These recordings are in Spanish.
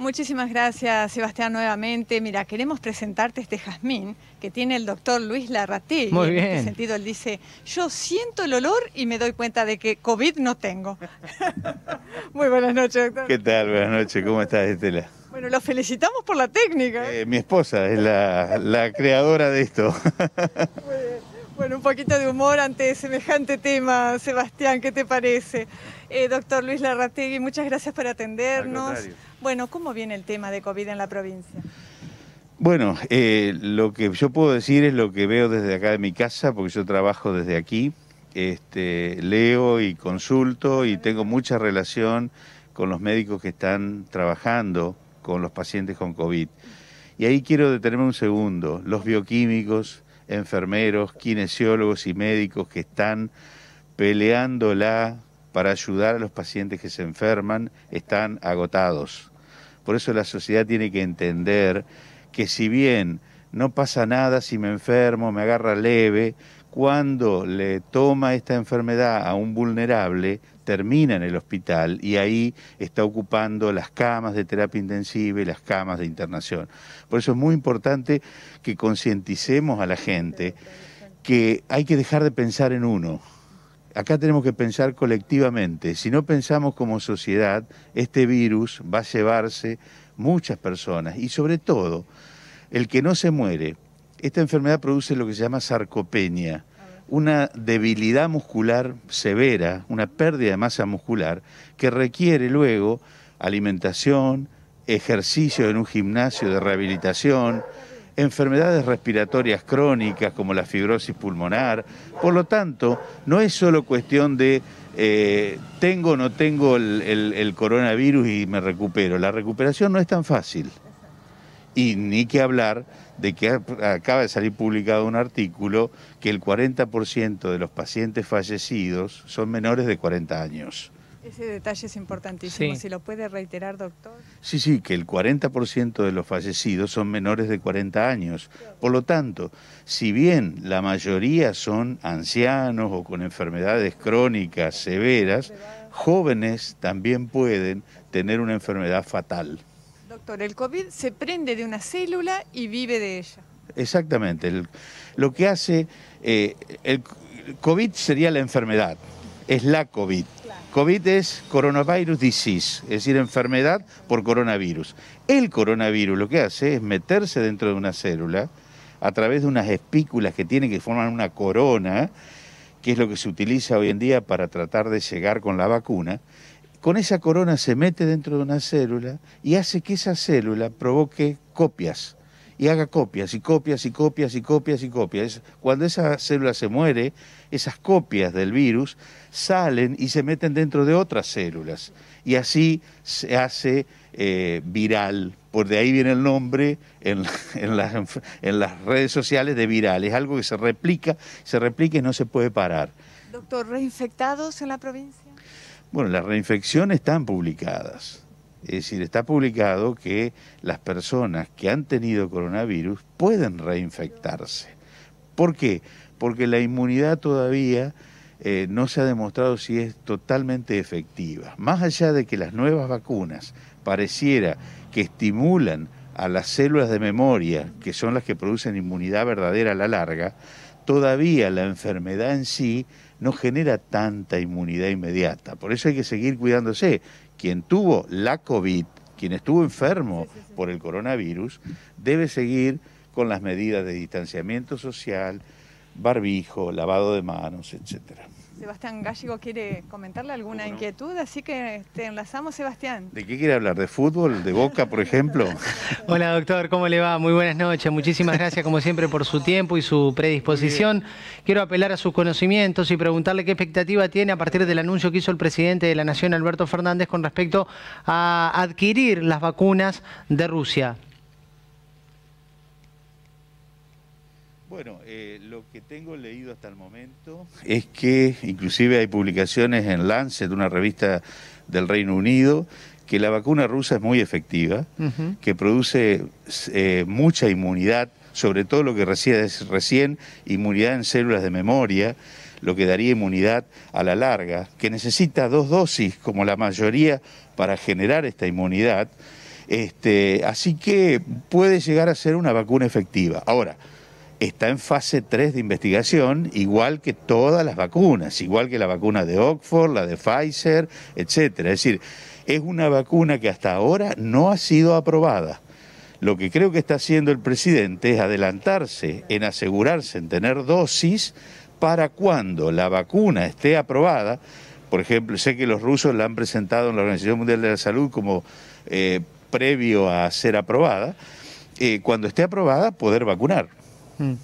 Muchísimas gracias, Sebastián, nuevamente. Mira, queremos presentarte este jazmín que tiene el doctor Luis Larrategui. Muy En bien. este sentido, él dice, yo siento el olor y me doy cuenta de que COVID no tengo. Muy buenas noches, doctor. ¿Qué tal? Buenas noches, ¿cómo estás, Estela? Bueno, lo felicitamos por la técnica. Eh, mi esposa es la, la creadora de esto. Muy bien. Bueno, un poquito de humor ante semejante tema, Sebastián, ¿qué te parece? Eh, doctor Luis Larrategui, muchas gracias por atendernos. Bueno, ¿cómo viene el tema de COVID en la provincia? Bueno, eh, lo que yo puedo decir es lo que veo desde acá de mi casa, porque yo trabajo desde aquí. Este, leo y consulto y tengo mucha relación con los médicos que están trabajando con los pacientes con COVID. Y ahí quiero detenerme un segundo. Los bioquímicos, enfermeros, kinesiólogos y médicos que están peleándola para ayudar a los pacientes que se enferman están agotados. Por eso la sociedad tiene que entender que si bien no pasa nada si me enfermo, me agarra leve, cuando le toma esta enfermedad a un vulnerable, termina en el hospital y ahí está ocupando las camas de terapia intensiva y las camas de internación. Por eso es muy importante que concienticemos a la gente que hay que dejar de pensar en uno. Acá tenemos que pensar colectivamente. Si no pensamos como sociedad, este virus va a llevarse muchas personas y sobre todo el que no se muere. Esta enfermedad produce lo que se llama sarcopenia, una debilidad muscular severa, una pérdida de masa muscular que requiere luego alimentación, ejercicio en un gimnasio de rehabilitación, enfermedades respiratorias crónicas como la fibrosis pulmonar. Por lo tanto, no es solo cuestión de eh, tengo o no tengo el, el- el coronavirus y me recupero. La recuperación no es tan fácil. Y ni que hablar de que acaba de salir publicado un artículo que el 40% de los pacientes fallecidos son menores de 40 años. Ese detalle es importantísimo. Sí. Si lo puede reiterar, doctor. Sí, sí, que el 40% de los fallecidos son menores de 40 años. Por lo tanto, si bien la mayoría son ancianos o con enfermedades crónicas severas, jóvenes también pueden tener una enfermedad fatal. Doctor, el COVID se prende de una célula y vive de ella. Exactamente. el- lo que hace, eh, el COVID sería la enfermedad, es la COVID. COVID es coronavirus disease, es decir, enfermedad por coronavirus. El coronavirus lo que hace es meterse dentro de una célula a través de unas espículas que tiene que formar una corona, que es lo que se utiliza hoy en día para tratar de llegar con la vacuna. Con esa corona se mete dentro de una célula y hace que esa célula provoque copias y haga copias y copias y copias y copias y copias. Cuando esa célula se muere, esas copias del virus salen y se meten dentro de otras células. Y así se hace eh, viral. Por de ahí viene el nombre en, las, en las redes sociales de viral. Es algo que se replica, se replica y no se puede parar. Doctor, ¿reinfectados en la provincia? Bueno, las reinfecciones están publicadas. Es decir, está publicado que las personas que han tenido coronavirus pueden reinfectarse. ¿Por qué? Porque la inmunidad todavía eh, no se ha demostrado si es totalmente efectiva. Más allá de que las nuevas vacunas pareciera que estimulan a las células de memoria, que son las que producen inmunidad verdadera a la larga, todavía la enfermedad en sí no genera tanta inmunidad inmediata. Por eso hay que seguir cuidándose. Quien tuvo la COVID, quien estuvo enfermo por el coronavirus, debe seguir con las medidas de distanciamiento social, barbijo, lavado de manos, etcétera. Sebastián Gallego quiere comentarle alguna inquietud, así que te enlazamos, Sebastián. ¿De qué quiere hablar? ¿De fútbol? ¿De boca, por ejemplo? Hola doctor, ¿cómo le va? Muy buenas noches. Muchísimas gracias como siempre por su tiempo y su predisposición. Quiero apelar a sus conocimientos y preguntarle qué expectativa tiene a partir del anuncio que hizo el presidente de la Nación, Alberto Fernández, con respecto a adquirir las vacunas de Rusia. Bueno, eh, lo que tengo leído hasta el momento es que inclusive hay publicaciones en Lancet, una revista del Reino Unido, que la vacuna rusa es muy efectiva, que produce eh, mucha inmunidad, sobre todo lo que recién es recién inmunidad en células de memoria, lo que daría inmunidad a la larga, que necesita dos dosis, como la mayoría, para generar esta inmunidad, Este, así que puede llegar a ser una vacuna efectiva. Ahora, está en fase 3 de investigación, igual que todas las vacunas, igual que la vacuna de Oxford, la de Pfizer, etcétera. Es decir, es una vacuna que hasta ahora no ha sido aprobada. Lo que creo que está haciendo el presidente es adelantarse en asegurarse en tener dosis para cuando la vacuna esté aprobada, por ejemplo, sé que los rusos la han presentado en la Organización Mundial de la Salud como eh, previo a ser aprobada, eh, cuando esté aprobada poder vacunar. Mm.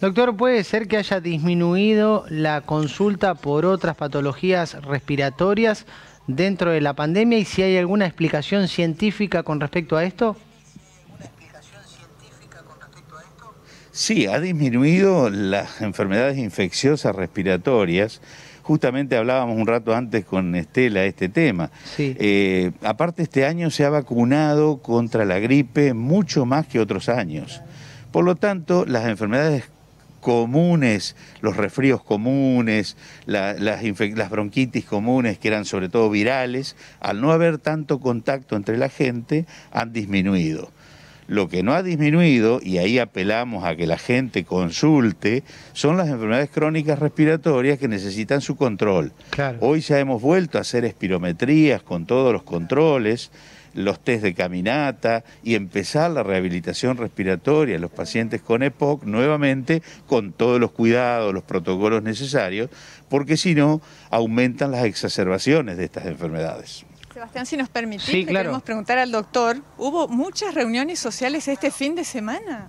Doctor, ¿puede ser que haya disminuido la consulta por otras patologías respiratorias dentro de la pandemia y si hay alguna explicación científica con respecto a esto? Sí, ha disminuido las enfermedades infecciosas respiratorias. Justamente hablábamos un rato antes con Estela este tema. Eh, aparte, este año se ha vacunado contra la gripe mucho más que otros años. Por lo tanto, las enfermedades comunes, los resfríos comunes, las, las, bronquitis comunes, que eran sobre todo virales, al no haber tanto contacto entre la gente, han disminuido. Lo que no ha disminuido, y ahí apelamos a que la gente consulte, son las enfermedades crónicas respiratorias que necesitan su control. Hoy ya hemos vuelto a hacer espirometrías con todos los controles, los test de caminata y empezar la rehabilitación respiratoria en los pacientes con EPOC nuevamente con todos los cuidados, los protocolos necesarios, porque si no, aumentan las exacerbaciones de estas enfermedades. Sebastián, si nos permitís, le queremos preguntar al doctor, ¿hubo muchas reuniones sociales este fin de semana?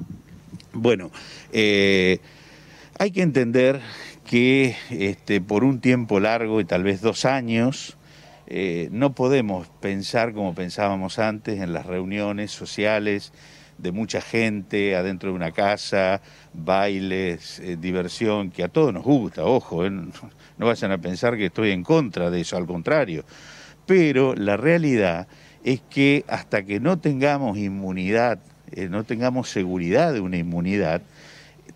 Bueno, eh, hay que entender que este, por un tiempo largo y tal vez dos años, eh, no podemos pensar como pensábamos antes en las reuniones sociales de mucha gente adentro de una casa, bailes, eh, diversión, que a todos nos gusta, ojo, no vayan a pensar que estoy en contra de eso, al contrario. Pero la realidad es que hasta que no tengamos inmunidad, eh, no tengamos seguridad de una inmunidad,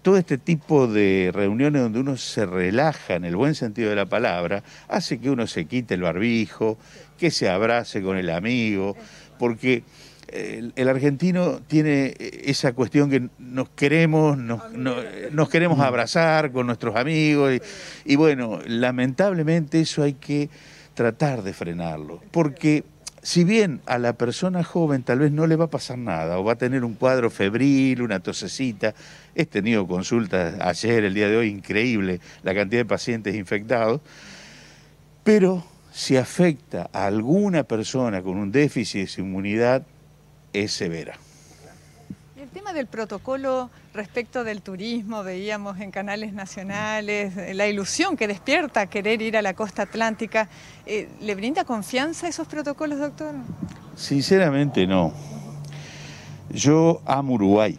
todo este tipo de reuniones donde uno se relaja en el buen sentido de la palabra, hace que uno se quite el barbijo, que se abrace con el amigo, porque eh, el, argentino tiene esa cuestión que nos queremos, nos, queremos abrazar con nuestros amigos y bueno, lamentablemente eso hay que tratar de frenarlo. Porque si bien a la persona joven tal vez no le va a pasar nada o va a tener un cuadro febril, una tosecita, he tenido consultas ayer, el día de hoy, increíble la cantidad de pacientes infectados, pero si afecta a alguna persona con un déficit de inmunidad, es severa tema del protocolo respecto del turismo, veíamos en canales nacionales, la ilusión que despierta querer ir a la costa atlántica, eh, ¿le brinda confianza esos protocolos, doctor? Sinceramente no. Yo amo Uruguay,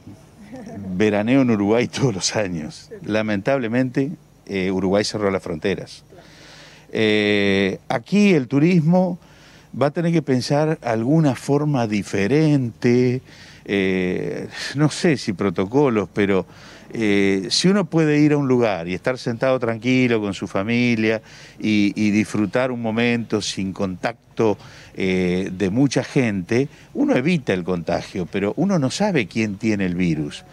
veraneo en Uruguay todos los años. Lamentablemente, eh, Uruguay cerró las fronteras. Eh, aquí el turismo va a tener que pensar alguna forma diferente, eh, no sé si protocolos, pero eh, si uno puede ir a un lugar y estar sentado tranquilo con su familia y, disfrutar un momento sin contacto eh, de mucha gente, uno evita el contagio, pero uno no sabe quién tiene el virus.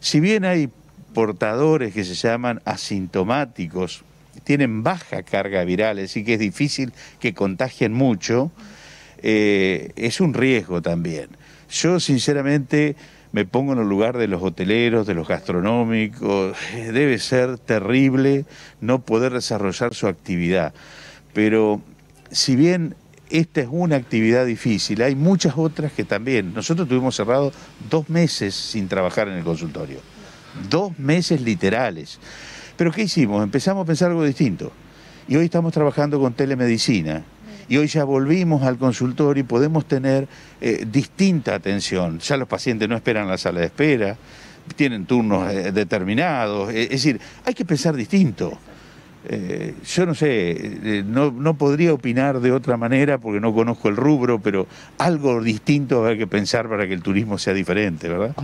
Si bien hay portadores que se llaman asintomáticos, tienen baja carga viral, así que es difícil que contagien mucho, es un riesgo también. Yo sinceramente me pongo en el lugar de los hoteleros, de los gastronómicos. Debe ser terrible no poder desarrollar su actividad. Pero si bien esta es una actividad difícil, hay muchas otras que también. Nosotros tuvimos cerrado dos meses sin trabajar en el consultorio. Dos meses literales. Pero ¿qué hicimos? Empezamos a pensar algo distinto. Y hoy estamos trabajando con telemedicina y hoy ya volvimos al consultorio y podemos tener eh, distinta atención. Ya los pacientes no esperan la sala de espera, tienen turnos eh, determinados, es decir, hay que pensar distinto. Eh, yo no sé, no, no, podría opinar de otra manera porque no conozco el rubro, pero algo distinto hay que pensar para que el turismo sea diferente, ¿verdad?